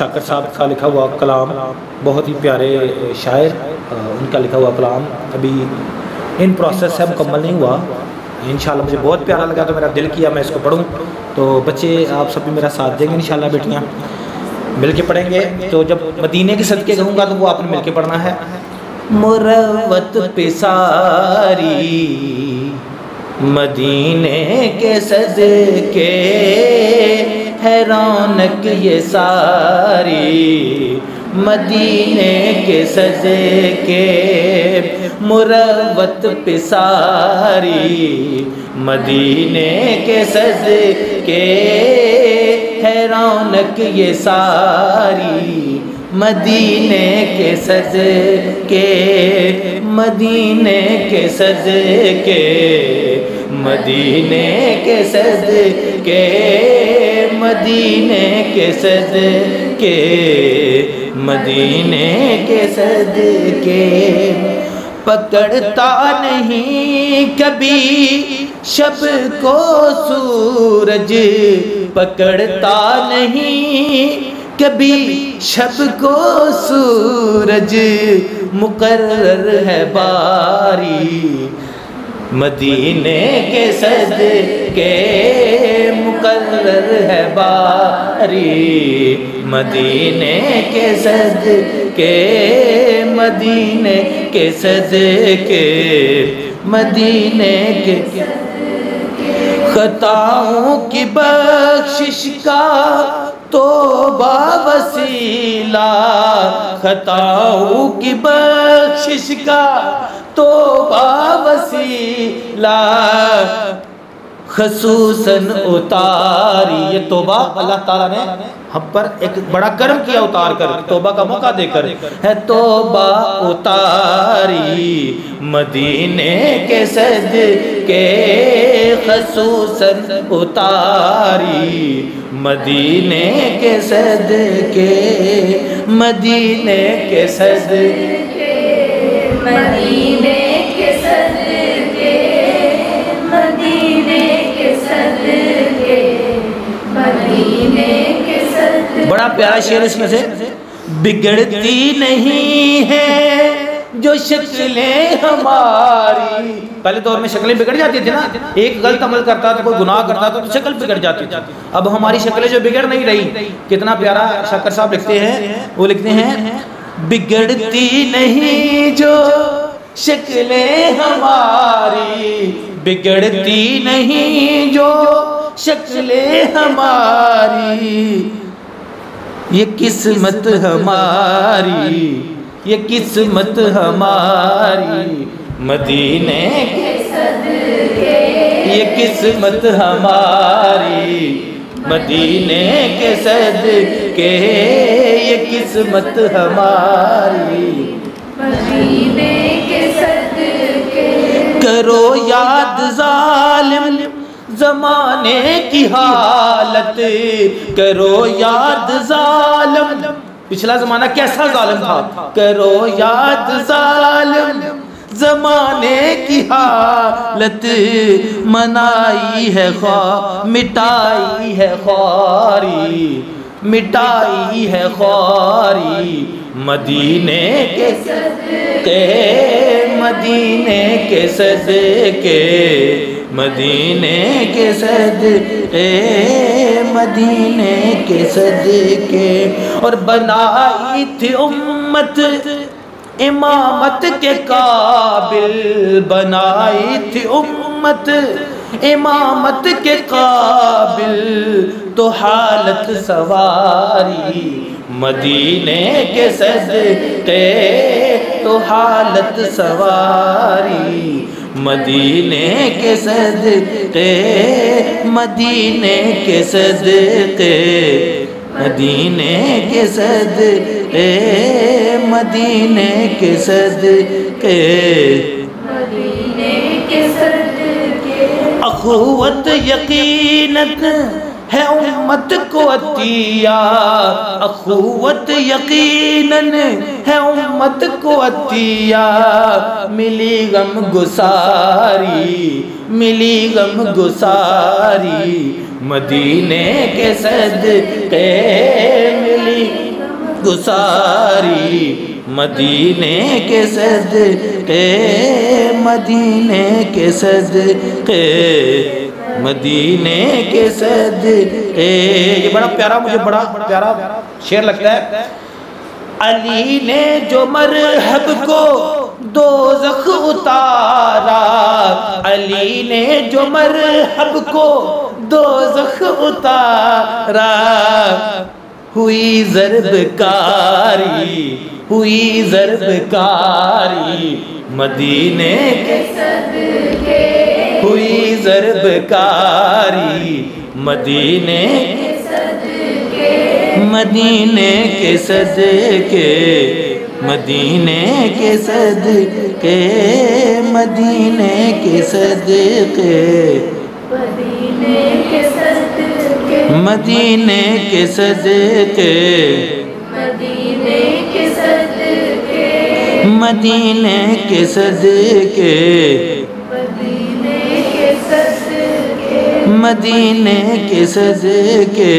शाकर साहब का लिखा हुआ कलाम, बहुत ही प्यारे शायर उनका लिखा हुआ कलाम। अभी इन प्रोसेस से मुकम्मल नहीं हुआ। इन मुझे बहुत प्यारा लगा तो मेरा दिल किया मैं इसको पढ़ूँ। तो बच्चे, आप सब भी मेरा साथ देंगे इन बेटियाँ। मिल के पढ़ेंगे। तो जब मदीने के सदके कहूँगा तो वो आपने मिल के पढ़ना है। मुरवत पिसारी मदीने के सदके के रौनक ये सारी। मदीने के सजे के मुरवत पिसारी। मदीने के सजे के है रौनक ये सारी। मदीने के सज के मदीने के सज के मदीने के सज के मदीने के सज के मदीने के सज के पकड़ता नहीं कभी शब को सूरज, पकड़ता नहीं कभी शब को सूरज मुकर्र है बारी। मदीने के सद के मुकर्र है बारी। मदीने के सद के मदीने के सद के मदीने के खताओं की बख्शिश का तो वसीला खताओं की बख्शिश का तो वसीला। खसूसन उतारी। ये तोबा अल्लाह ताला ने हम पर एक बड़ा कर्म किया उतार कर। तोबा का मौका देकर। है तोबा उतारी मदीने के सज के खसूसन उतारी। मदीने के सद के मदीने के सद मदीने प्यारा शेर इसमें से, बिगड़ती नहीं है जो शक्लें हमारी। पहले दौर में शक्लें बिगड़ जाती थी ना, एक गलत अमल करता था, कोई गुनाह करता था तो शक्ल बिगड़ जाती थी। अब हमारी शक्लें जो बिगड़ नहीं रही, कितना प्यारा शक्कर साहब लिखते हैं, वो लिखते हैं, बिगड़ती नहीं जो शक्लें हमारी, बिगड़ती नहीं जो शक्लें हमारी। ये किस्मत हमारी, ये किस्मत हमारी, मदीने ये किस्मत हमारी, मदीने के सद के ये किस्मत हमारी, मदीने के के जमाने की हालत करो याद जालम। पिछला जमाना कैसा जालम था? करो याद जालम। जमाने की हालत मनाई है खा मिटाई है खारी मिटाई है खारी मदीने के के मदीने के सद के मदीने के सद ए मदीने के सद के और बनाई थी उम्मत, इमामत के काबिल। बनाई थी उम्मत, इमामत के काबिल। तो हालत सवारी, मदीने के सद के तो हालत सवारी मदीने के सदके मदीने के सदके मदीने के सदके मदीने के सदके। मदीने के सदके। अखुवत यकीनत है उम्मत को अतिया। अखुवत यकीनन है उम्मत को अतिया। मिली गम गुसारी, मिली गम गुसारी। मदीने के सद के मिली गुसारी। मदीने के सद के मदीने के सद के मदीने के सद ये बड़ा प्यारा, मुझे बड़ा प्यारा शेर लगता है। अली ने जो मरहब को दो जख उतारा, अली ने जो मरहब को दो जख उतारा, हुई जरबकारी हुई जरबकारी, मदीने के हुई जरबकारी मदीने मदीने के सदके मदीने के सदके मदीने के सदके। मदीने के सदके। मदीने के सदके। मदीने के सदके